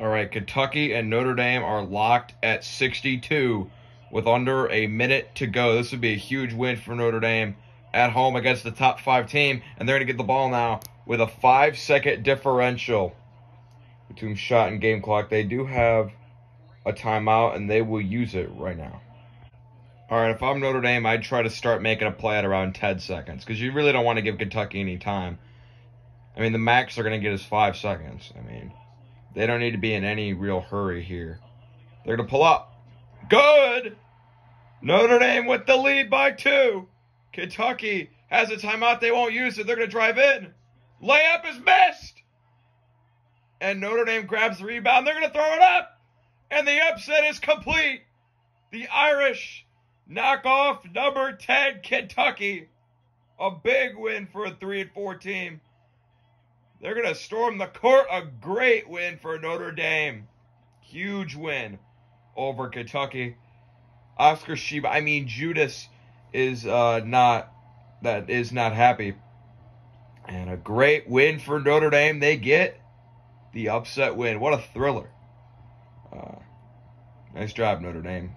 All right, Kentucky and Notre Dame are locked at 62 with under a minute to go. This would be a huge win for Notre Dame at home against the top five team, and they're going to get the ball now with a five second differential between shot and game clock. They do have a timeout, and they will use it right now. All right, if I'm Notre Dame, I'd try to start making a play at around 10 seconds because you really don't want to give Kentucky any time. I mean, the max they're going to get is five seconds. I mean, they don't need to be in any real hurry here. They're going to pull up. Good! Notre Dame with the lead by two. Kentucky has a timeout. They won't use it. They're going to drive in. Layup is missed. And Notre Dame grabs the rebound. They're going to throw it up. And the upset is complete. The Irish knock off number 10 Kentucky. A big win for a 3 and 4 team. They're going to storm the court. A great win for Notre Dame. Huge win over Kentucky. Oscar Tshiebwe, I mean Judas is uh, not that is not happy. And a great win for Notre Dame. They get the upset win. What a thriller. Uh, nice job, Notre Dame.